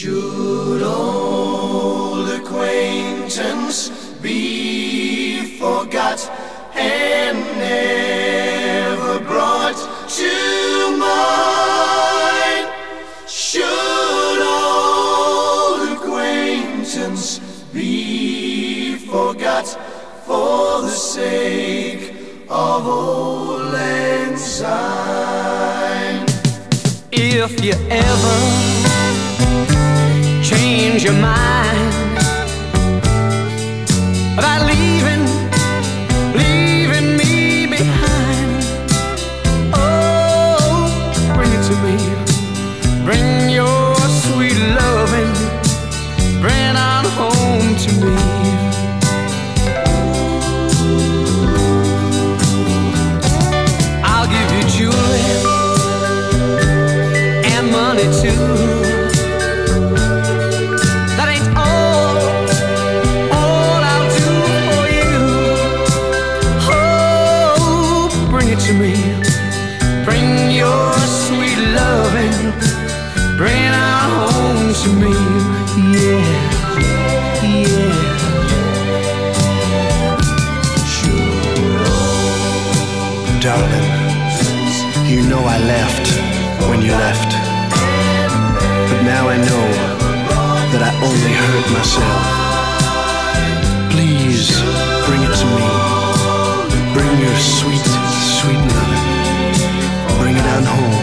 Should old acquaintance be forgot and never brought to mind? Should old acquaintance be forgot for the sake of old lang syne? If you ever change your mind about leaving, leaving me behind. Oh, bring it to me. Bring your sweet loving, bring on home to me. I'll give you jewelry and money too. To me. Bring your sweet loving. Bring it home to me. Yeah, yeah. Darling, you know I left when you left. But now I know that I only hurt myself. Please bring it to me. Bring your sweet, sweet loving. Bring it on home.